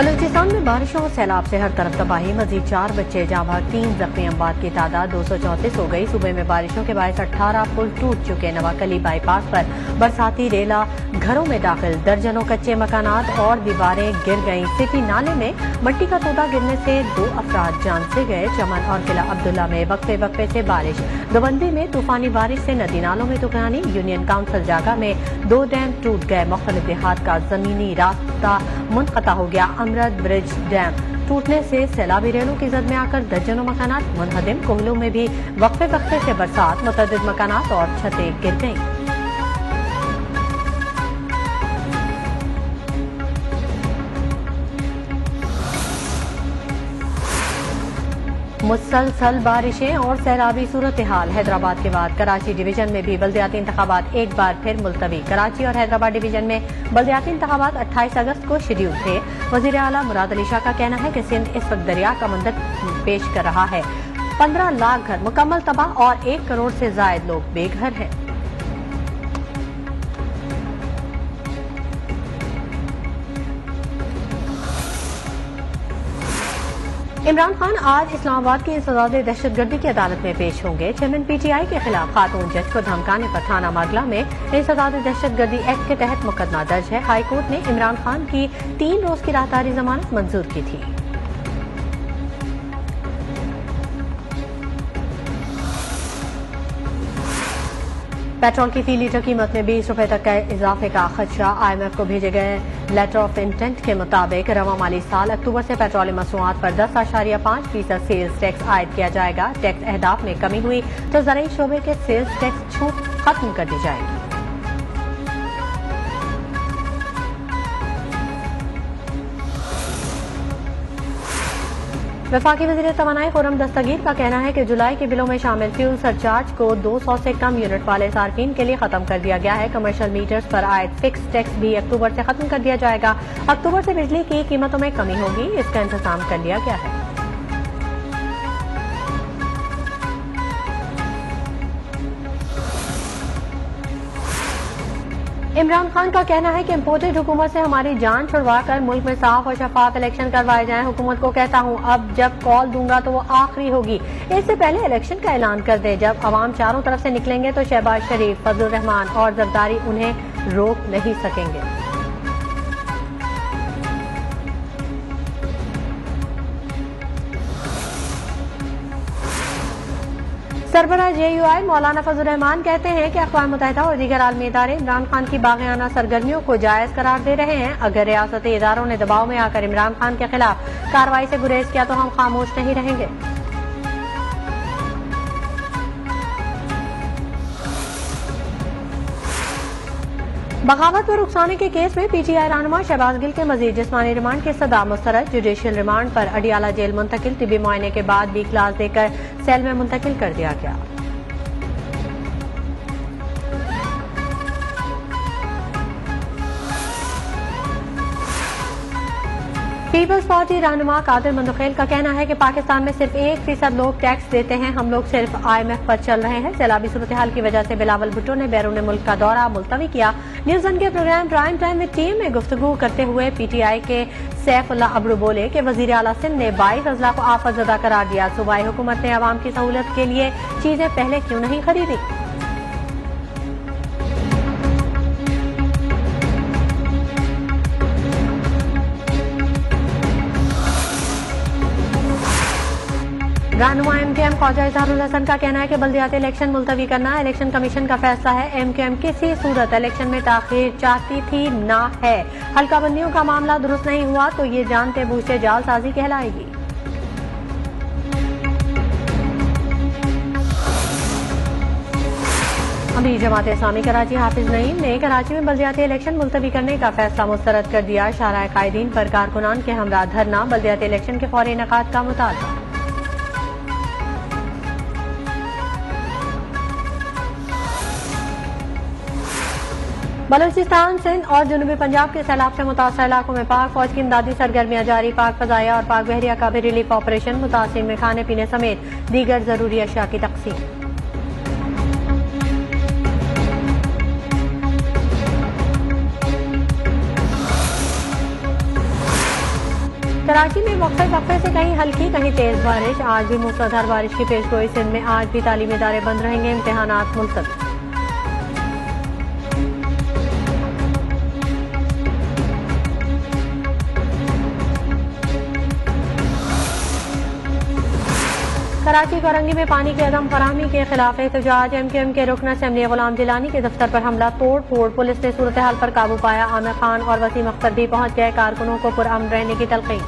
बलूचिस्तान में बारिशों और सैलाब से हर तरफ़ तबाही। मजीद चार बच्चे भाग तीन जख्मी अम्बाद की तादाद दो सौ चौंतीस हो गई। सुबह में बारिशों के बायस अठारह पुल टूट चुके नवाकली बाईपास पर बरसाती रेला घरों में दाखिल। दर्जनों कच्चे मकानात और दीवारें गिर गईं। सिटी नाले में मट्टी का तोता गिरने से दो अफराद जान से गए। चमन और किला अब्दुल्ला में वक्फे वक्फे से बारिश। दोबंदी में तूफानी बारिश से नदी नालों में तूफानी यूनियन काउंसिल जागा में दो डैम टूट गए। मुख्तलिफ़ देहात का जमीनी रास्ता मुनता हो गया। Amrit bridge dam. टूटने से सैलाबी रेलों की जद में आकर दर्जनों मकाना मुनहदिम, कोहलों में भी वक्फे वक्फे से बरसात मुतद मकाना और छतें गिर गईं। मुसलसल बारिशें और सैलाबी सूरत हाल हैदराबाद के बाद कराची डिवीज़न में भी बल्दियाती इंतबात एक बार फिर मुलतवी। कराची और हैदराबाद डिवीज़न में बल्दियाती इंतबात अट्ठाईस अगस्त को शेड्यूल थे। वज़ीर अला मुराद अली शाह का कहना है कि सिंध इस वक्त दरिया का मंदिर पेश कर रहा है। पंद्रह लाख घर, मुकम्मल तबाह और एक करोड़ से जायद लोग बेघर हैं। इमरान खान आज इस्लामाबाद की इंसदाद दहशतगर्दी की अदालत में पेश होंगे। चेयरमैन पीटीआई के खिलाफ खातून जज को धमकाने पर थाना मागला में इंसदाद दहशतगर्दी एक्ट के तहत मुकदमा दर्ज है। हाईकोर्ट ने इमरान खान की तीन रोज की राहदारी जमानत मंजूर की थी। पेट्रोल की फ़ी लीटर कीमत में बीस रुपए तक का इजाफे का खदशा आईएमएफ को भेजे गए लेटर ऑफ़ इंटेंट के मुताबिक रवा माली साल अक्टूबर से पेट्रोल मसूआत पर दस आशारिया पाँच फ़ीसद सेल्स टैक्स आयद किया जाएगा। टैक्स अहदाफ में कमी हुई तो ज़रिए शोबे के सेल्स टैक्स छूट खत्म कर दी जाएगी। वफाकी वज़ीर तोानाई फोरम दस्तगीर का कहना है कि जुलाई के बिलों में शामिल फ्यूल सरचार्ज को 200 से कम यूनिट वाले सार्फिन के लिए खत्म कर दिया गया है। कमर्शियल मीटर्स पर आए फिक्स टैक्स भी अक्टूबर से खत्म कर दिया जाएगा। अक्टूबर से बिजली की कीमतों में कमी होगी, इसका इंतज़ाम कर लिया गया है। इमरान खान का कहना है कि इम्पोर्टेड हुकूमत से हमारी जान छुड़वा कर मुल्क में साफ़ और शफाफ इलेक्शन करवाए जाएँ। हुकूमत को कहता हूँ, अब जब कॉल दूँगा तो वो आखिरी होगी। इससे पहले इलेक्शन का ऐलान कर दे। जब आवाम चारों तरफ़ से निकलेंगे तो शहबाज शरीफ फजल रहमान और जरदारी उन्हें रोक नहीं सकेंगे। सरबरा जे यू आई मौलाना फजल रहमान कहते हैं कि अकवा मुतहदा और दीगर आलमी इदारे इमरान खान की बागियाना सरगर्मियों को जायज़ करार दे रहे हैं। अगर रियासती इदारों ने दबाव में आकर इमरान खान के खिलाफ कार्रवाई से गुरेज किया तो हम खामोश नहीं रहेंगे। बगावत पर रुखसाने के केस में पीटीआई रहनुमा शहबाज गिल के मजीद जिसमानी रिमांड के सदा मुस्तरद। जुडिशियल रिमांड पर अडियाला जेल मुंतकिल, तिबी मुआयने के बाद भी क्लास देकर सेल में मुंतकिल कर दिया गया। पीपल्स पार्टी रहनुमा कादिर मंदखेल का कहना है कि पाकिस्तान में सिर्फ़ एक फ़ीसद लोग टैक्स देते हैं। हम लोग सिर्फ़ आईएमएफ पर चल रहे हैं। सैलाबी सूरत हाल की वजह से बिलावल भुट्टो ने बैरून मुल्क का दौरा मुलतवी किया। न्यूज़ वन के programme prime time with team में गुफ्तगू करते हुए पीटीआई के सैफुल्ला अबरू बोले कि वज़ीर अला सिंध ने बाईस अजला को आफत जदा करार दिया। सूबाई हुकूमत ने आवाम की सहूलत के लिए चीज़ें पहले क्यों नहीं खरीदी? रहनुमा एम के एम ख्वाजा इजहारुल हसन का कहना है कि बल्दियाती इलेक्शन मुलतवी करना, इलेक्शन कमीशन का फैसला है। एम के एम किसी सूरत इलेक्शन में ताखिर चाहती थी ना है। हल्का बंदियों का मामला दुरुस्त नहीं हुआ तो ये जानते बूझते जालसाजी कहलाएगी। अभी जमात इस्लामी कराची हाफिज नईम ने कराची में बल्दियाती इलेक्शन मुलतवी करने का फैसला मुस्तरद कर दिया। शारा कायदीन पर कारकुनान के हमरा धरना, बल्दियाती इलेक्शन के फौरी इनका का मुतालबा। बलूचिस्तान, सिंध और जनूबी पंजाब के सैलाब से मुतासर इलाकों में पाक फौज की इमदादी सरगर्मियाँ जारी। पाक फजाया और पाक बहरिया का भी रिलीफ ऑपरेशन मुतासर में खाने पीने समेत दीगर ज़रूरी अशिया की तकसीम। कराची में वक्फे वक्फे से कहीं हल्की, कहीं तेज बारिश। आज भी मूसलाधार बारिश की पेशगोई। सिंध में आज भी तालीमी इदारे बंद रहेंगे। इम्तहान मुलतवी। कराची करंगी में पानी की अदम फरहमी के खिलाफ एहतजाज एम के एम के रुकन असम्बली गुलाम जिलानी के दफ्तर पर हमला तोड़ फोड़। पुलिस ने सूरत हाल पर काबू पाया। आमिर खान और वसीम अख्तर भी पहुँच गए। कारकुनों को पुरम रहने की तलखी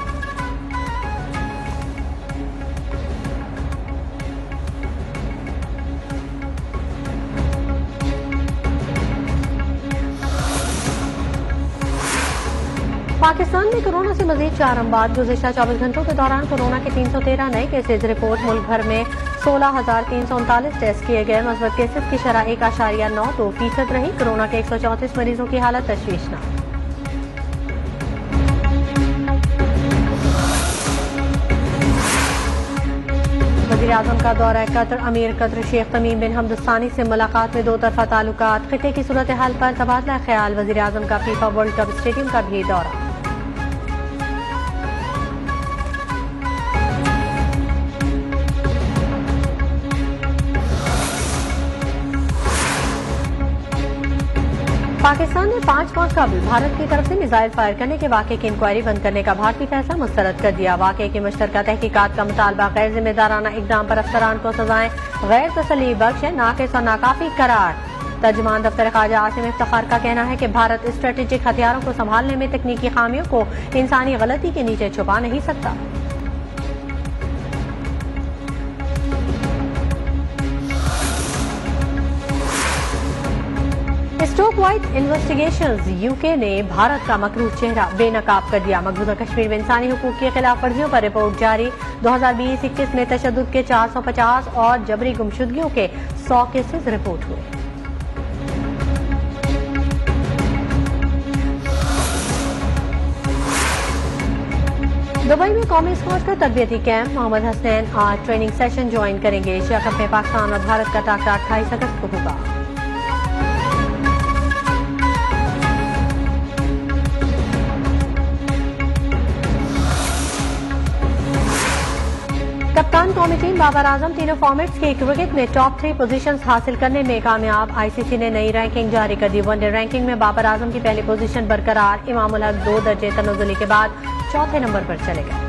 पाकिस्तान में कोरोना से मजीद चार अमबाद, गुजशत चौबीस घंटों के दौरान कोरोना के तीन सौ तेरह नए केसेज रिपोर्ट। मुल्क भर में सोलह हज़ार तीन सौ उनतालीस टेस्ट किए गए। मज़बूत केसेज की शरह एक आशारिया नौ, दो फ़ीसद रही। कोरोना के एक सौ चौंतीस मरीजों की हालत तशवीशनाक। वजी अजम का दौरा कतर। अमीर कतर शेख तमीम बिन हमदुस्तानी से मुलाकात में दो तरफा ताल्लुक खत्े की सूरत हाल पर तबादला ख्याल। वजी अजम का फीफा वर्ल्ड कप स्टेडियम का भी दौरा। पाकिस्तान ने पाँच कबल भारत की तरफ़ से मिसाइल फायर करने के वाक़े की इंक्वायरी बंद करने का भारतीय फैसला मुस्तरद कर दिया। वाक़े की मुश्तर तहकीकत का मुतालबा गैर जिम्मेदाराना इकदाम पर अफसरान को सजाएँ। गैर तसली बख्श नाकिस और नाकाफी करार। तर्जमान दफ्तर खाजा आसिम इफ्तार का कहना है कि भारत स्ट्रेटेजिक हथियारों को संभालने में तकनीकी खामियों को इंसानी गलती के नीचे छुपा नहीं सकता। स्टोक वाइट इन्वेस्टिगेशन यूके ने भारत का मकरूज चेहरा बेनकाब कर दिया। मकबूजा कश्मीर में इंसानी हकूक की खिलाफ वर्जियों पर रिपोर्ट जारी। 2020-21 में तशद के 450 और जबरी गुमशुदगियों के 100 केसेज रिपोर्ट हुए। दुबई में कौमी स्क्वाड का तरबियती कैंप। मोहम्मद हसनैन आज ट्रेनिंग सेशन ज्वाइन करेंगे। एशिया कप में पाकिस्तान और भारत का टाकरा अट्ठाईस अगस्त को होगा। कप्तान कौमी टीम बाबर आज़म तीनों फॉर्मेट्स के क्रिकेट में टॉप थ्री पोजीशंस हासिल करने में कामयाब। आईसीसी ने नई रैंकिंग जारी कर दी। वनडे रैंकिंग में बाबर आज़म की पहली पोजीशन बरकरार। इमाम हक दो दर्जे तनजुली के बाद चौथे नंबर पर चले गए।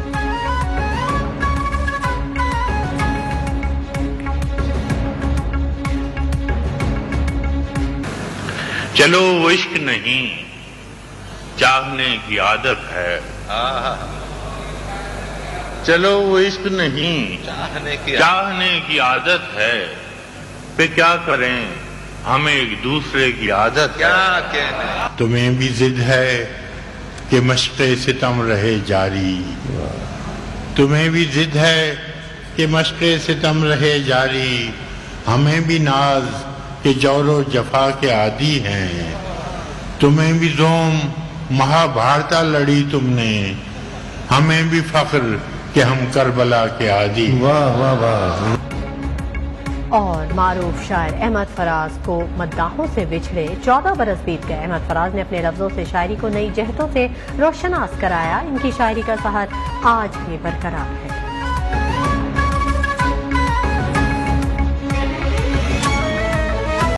चलो वो इश्क नहीं चाहने की आदत है। चलो वो इश्क नहीं। चाहने की चाहने की आदत है। पे क्या करें? हमें एक दूसरे की आदत क्या कहने? तुम्हें भी जिद है कि मश्क सितम रहे जारी। तुम्हें भी जिद है कि मश्क सितम रहे जारी। हमें भी नाज के जौरो जफा के आदि हैं। तुम्हें भी जोम महाभारता लड़ी तुमने। हमें भी फख्र कि हम करबला के आदि। वाह वाह वाह। और मारूफ शायर अहमद फराज को मद्दाहों से बिछड़े चौदह बरस बीत गए। अहमद फराज ने अपने लफ्जों से शायरी को नई जहतों से रोशनास कराया। इनकी शायरी का सहार आज भी बरकरार है।